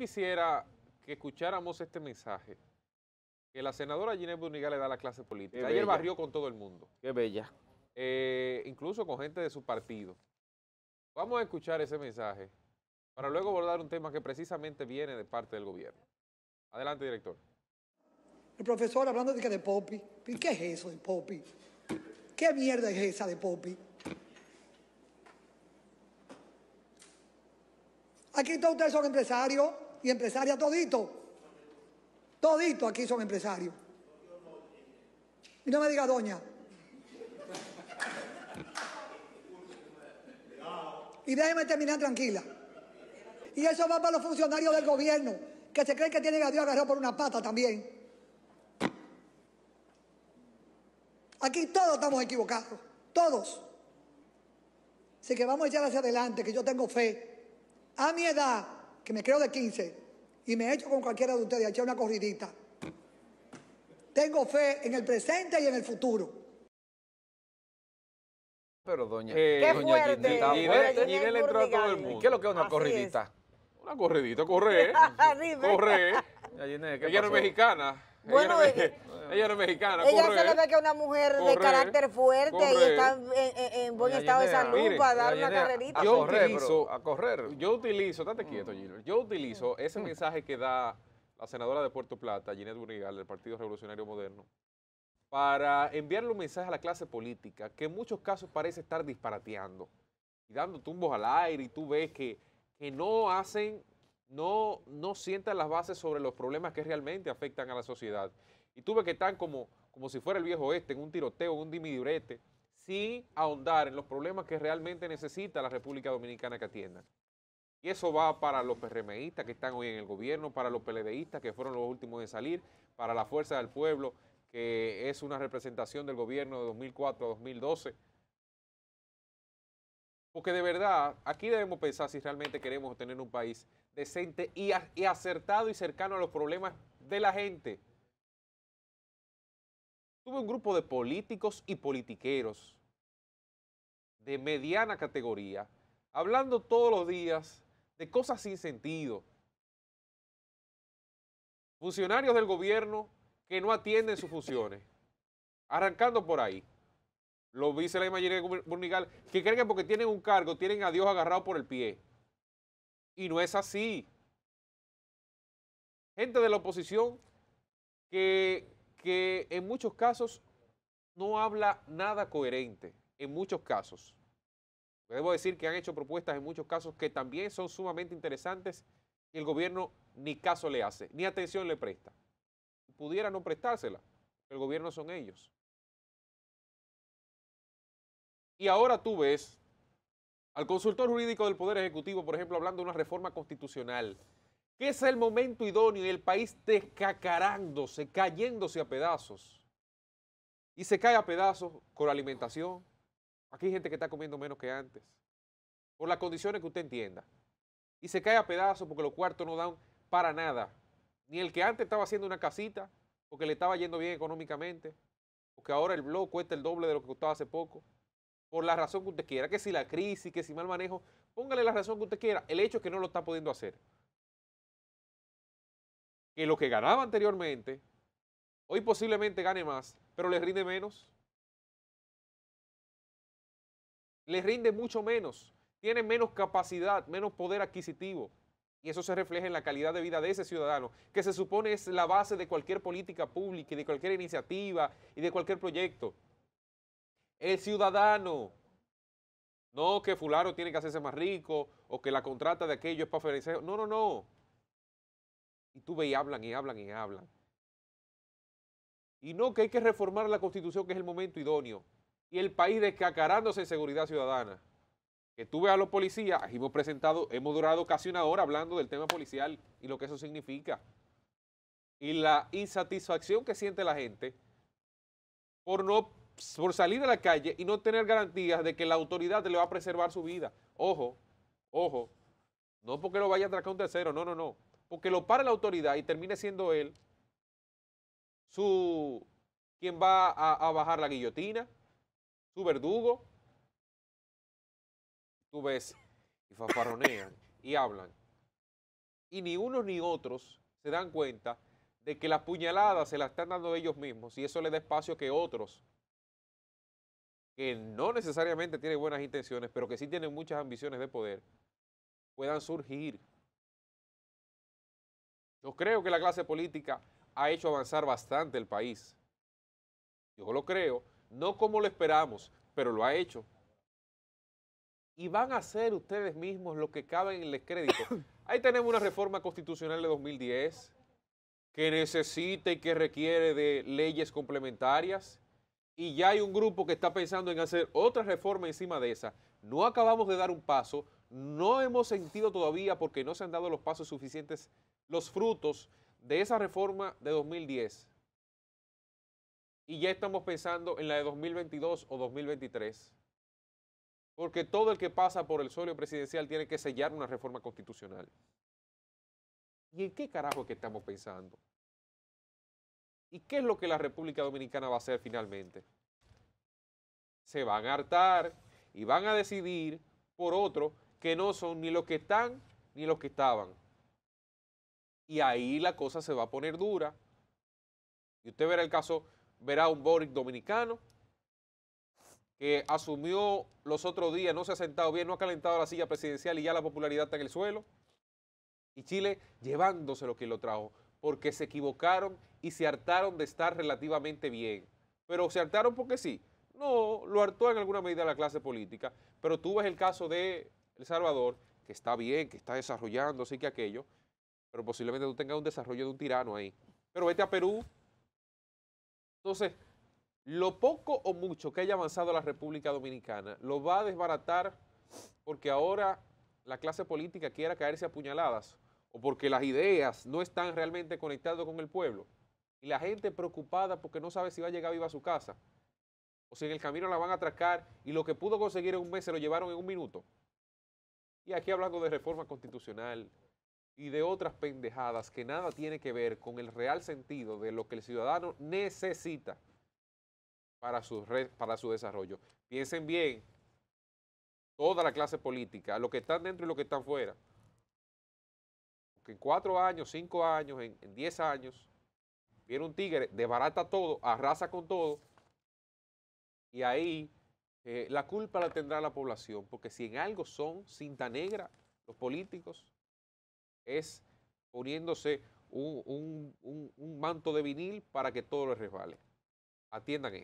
quisiera que escucháramos este mensaje que la senadora Ginette Bunigal le da a la clase política. Ayer barrió con todo el mundo, Qué bella. eh, incluso con gente de su partido. Vamos a escuchar ese mensaje para luego abordar un tema que precisamente viene de parte del gobierno. Adelante, director. El profesor hablando de que de Poppy. ¿Y qué es eso de Poppy? ¿Qué mierda es esa de Poppy? Aquí todos ustedes son empresarios y empresarias todito. Todito aquí son empresarios. Y no me diga doña. Y déjeme terminar tranquila. Y eso va para los funcionarios del gobierno, que se creen que tienen a Dios agarrado por una pata también. Aquí todos estamos equivocados, todos. Así que vamos a echar hacia adelante, que yo tengo fe. A mi edad, que me creo de 15, y me he hecho con cualquiera de ustedes a echar una corridita. Tengo fe en el presente y en el futuro. Pero doña, Eh, Qué doña fuerte. Ginette está Ginette- fuerte. Ginette le entró a todo el ¿Y mundo. qué es lo que es una Así corridita? Una corridita, corre. Corre. Doña Ginette, ¿qué Ella no es pasó? mexicana. Bueno, ella, no eh, es, ella no es mexicana. Ella corre. se le ve que es una mujer de carácter fuerte y está en, en- en buen estado de salud mire, para dar una carrerita. A Yo correr, utilizo- a correr. Yo utilizo, estate quieto, Gino. Yo utilizo ese mensaje que da la senadora de Puerto Plata, Ginette Bunigal, del Partido Revolucionario Moderno, para enviarle un mensaje a la clase política que en muchos casos parece estar disparateando y dando tumbos al aire y tú ves que, que no hacen, no, no sientan las bases sobre los problemas que realmente afectan a la sociedad. Y tú ves que están como, como si fuera el viejo oeste, en un tiroteo, en un dimidibrete, sin ahondar en los problemas que realmente necesita la República Dominicana que atiendan. Y eso va para los PRMistas que están hoy en el gobierno, para los PLDistas que fueron los últimos en salir, para la Fuerza del Pueblo, que es una representación del gobierno de 2004 a 2012. Porque de verdad, aquí debemos pensar si realmente queremos tener un país decente y, acertado y cercano a los problemas de la gente. Tuve un grupo de políticos y politiqueros de mediana categoría, hablando todos los días de cosas sin sentido. Funcionarios del gobierno que no atienden sus funciones. Arrancando por ahí. Lo dice la mayoría Burnigal, que creen que porque tienen un cargo tienen a Dios agarrado por el pie. Y no es así. Gente de la oposición que, que en muchos casos no habla nada coherente. En muchos casos. Debo decir que han hecho propuestas en muchos casos que también son sumamente interesantes y el gobierno ni caso le hace, ni atención le presta. Pudiera no prestársela, el gobierno son ellos. Y ahora tú ves al consultor jurídico del Poder Ejecutivo, por ejemplo, hablando de una reforma constitucional, que es el momento idóneo y el país descacarándose, cayéndose a pedazos. Y se cae a pedazos con la alimentación, Aquí hay gente que está comiendo menos que antes. Por las condiciones que usted entienda. Y se cae a pedazos porque los cuartos no dan para nada. Ni el que antes estaba haciendo una casita porque le estaba yendo bien económicamente. Porque ahora el blog cuesta el doble de lo que costaba hace poco. Por la razón que usted quiera. Que si la crisis, que si mal manejo. Póngale la razón que usted quiera. El hecho es que no lo está pudiendo hacer. Que lo que ganaba anteriormente, hoy posiblemente gane más, pero le rinde menos. le rinde mucho menos, tiene menos capacidad, menos poder adquisitivo. Y eso se refleja en la calidad de vida de ese ciudadano, que se supone es la base de cualquier política pública y de cualquier iniciativa y de cualquier proyecto. El ciudadano. No que fulano tiene que hacerse más rico o que la contrata de aquello es para ofrecer. No, no, no. Y tú ves y hablan y hablan y hablan. Y no que hay que reformar la constitución, que es el momento idóneo y el país descacarándose en seguridad ciudadana. Que tú ves a los policías, hemos presentado, hemos durado casi una hora hablando del tema policial y lo que eso significa. Y la insatisfacción que siente la gente por no por salir a la calle y no tener garantías de que la autoridad le va a preservar su vida. Ojo, ojo, no porque lo vaya a atracar un tercero, no, no, no. Porque lo para la autoridad y termine siendo él su quien va a, bajar la guillotina, su verdugo. Tú ves y fanfarronean y hablan. Y ni unos ni otros se dan cuenta de que las puñaladas se las están dando ellos mismos y eso le da espacio que otros, que no necesariamente tienen buenas intenciones, pero que sí tienen muchas ambiciones de poder, puedan surgir. Yo creo que la clase política ha hecho avanzar bastante el país. Yo lo creo, no como lo esperamos, pero lo ha hecho. Y van a hacer ustedes mismos lo que cabe en el crédito. Ahí tenemos una reforma constitucional de 2010 que necesita y que requiere de leyes complementarias. Y ya hay un grupo que está pensando en hacer otra reforma encima de esa. No acabamos de dar un paso, no hemos sentido todavía porque no se han dado los pasos suficientes, los frutos de esa reforma de 2010 y ya estamos pensando en la de 2022 o 2023. Porque todo el que pasa por el suelo presidencial tiene que sellar una reforma constitucional. ¿Y en qué carajo es que estamos pensando? ¿Y qué es lo que la República Dominicana va a hacer finalmente? Se van a hartar y van a decidir por otro que no son ni los que están ni los que estaban. Y ahí la cosa se va a poner dura. Y usted verá el caso, verá un Boric dominicano que asumió los otros días, no se ha sentado bien, no ha calentado la silla presidencial y ya la popularidad está en el suelo. Y Chile llevándose lo que lo trajo, porque se equivocaron y se hartaron de estar relativamente bien. Pero se hartaron porque sí. No, lo hartó en alguna medida la clase política, pero tú ves el caso de El Salvador, que está bien, que está desarrollando, sí que aquello, pero posiblemente tú tengas un desarrollo de un tirano ahí. Pero vete a Perú. Entonces, lo poco o mucho que haya avanzado la República Dominicana lo va a desbaratar porque ahora la clase política quiera caerse a puñaladas o porque las ideas no están realmente conectadas con el pueblo y la gente preocupada porque no sabe si va a llegar viva a su casa o si en el camino la van a atracar y lo que pudo conseguir en un mes se lo llevaron en un minuto. Y aquí hablando de reforma constitucional y de otras pendejadas que nada tiene que ver con el real sentido de lo que el ciudadano necesita para su, para su desarrollo. Piensen bien, toda la clase política, los que están dentro y los que están fuera, que en cuatro años, cinco años, en, diez años, viene un tigre, desbarata todo, arrasa con todo, y ahí eh, la culpa la tendrá la población, porque si en algo son cinta negra los políticos, es poniéndose un, un manto de vinil para que todo les resbale. Atiendan esto.